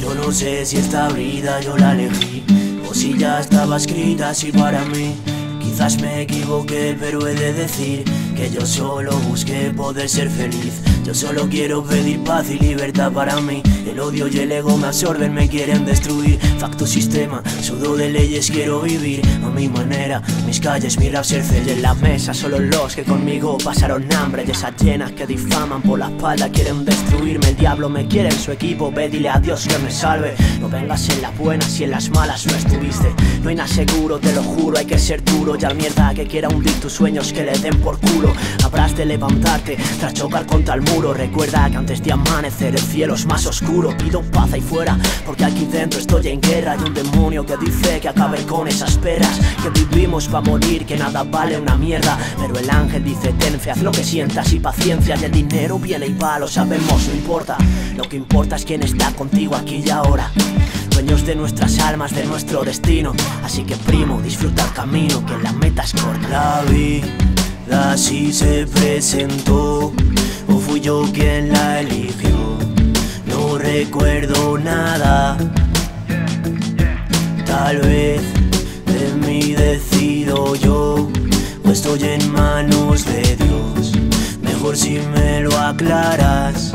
no sé si esta vida yo la elegí o si ya estaba escrita así para mí. Quizás me equivoqué, pero he de decir que yo solo busqué poder ser feliz. Yo solo quiero pedir paz y libertad para mí. El odio y el ego me absorben, me quieren destruir. Facto sistema, sudo de leyes, quiero vivir a mi manera. Mis calles, mi rap y en la mesa. Solo los que conmigo pasaron hambre y esas llenas que difaman por la espalda quieren destruirme. El diablo me quiere en su equipo, ve dile a Dios que me salve. No vengas en las buenas y en las malas no estuviste. No hay nada seguro, te lo juro, hay que ser duro. Ya mierda que quiera hundir tus sueños que le den por culo. Habrás de levantarte tras chocar contra el muro. Recuerda que antes de amanecer el cielo es más oscuro. Pido paz ahí fuera porque aquí dentro estoy en guerra. Hay un demonio que dice que acabe con esas peras. Que vivimos para morir, que nada vale una mierda. Pero el ángel dice ten fe, haz lo que sientas y paciencia. Y el dinero viene y va, lo sabemos, no importa. Lo que importa es quién está contigo aquí y ahora. Dueños de nuestras almas, de nuestro destino. Así que primo, disfruta el camino, que la meta es corta. La vida así se presentó. ¿O fui yo quien la eligió? No recuerdo nada. Tal vez de mí decido yo O estoy en manos de Dios. Mejor si me lo aclaras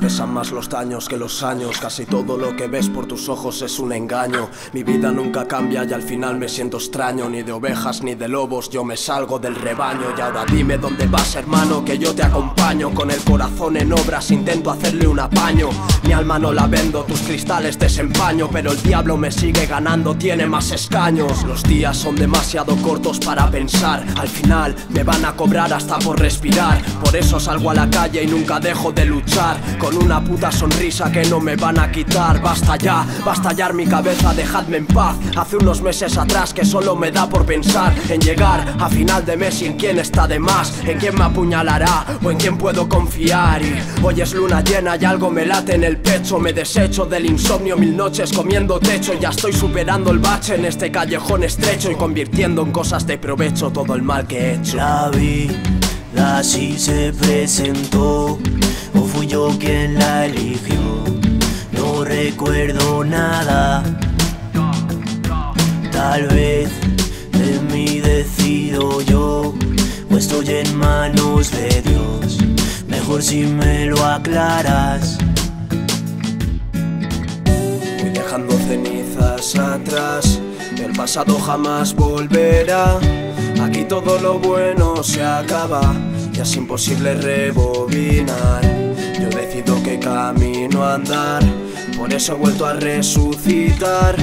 Pesan más los daños que los años. Casi todo lo que ves por tus ojos es un engaño. Mi vida nunca cambia y al final me siento extraño. Ni de ovejas ni de lobos, yo me salgo del rebaño. Y ahora dime dónde vas hermano, que yo te acompaño. Con el corazón en obras intento hacerle un apaño. Mi alma no la vendo, tus cristales desempaño. Pero el diablo me sigue ganando, tiene más escaños. Los días son demasiado cortos para pensar. Al final me van a cobrar hasta por respirar. Por eso salgo a la calle y nunca dejo de luchar una puta sonrisa que no me van a quitar. Basta ya, basta estallar mi cabeza, dejadme en paz. Hace unos meses atrás que solo me da por pensar En llegar a final de mes y en quién está de más En quién me apuñalará o en quién puedo confiar. Y hoy es luna llena y algo me late en el pecho. Me desecho del insomnio mil noches comiendo techo. Ya estoy superando el bache en este callejón estrecho Y convirtiendo en cosas de provecho todo el mal que he hecho. La vida así se presentó fui yo quien la eligió. No recuerdo nada. Tal vez de mí decido yo, o estoy en manos de Dios. Mejor si me lo aclaras. Voy dejando cenizas atrás, el pasado jamás volverá. Todo lo bueno se acaba, ya es imposible rebobinar. Yo decido qué camino andar, por eso he vuelto a resucitar.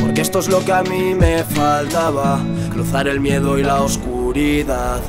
Porque esto es lo que a mí me faltaba, cruzar el miedo y la oscuridad.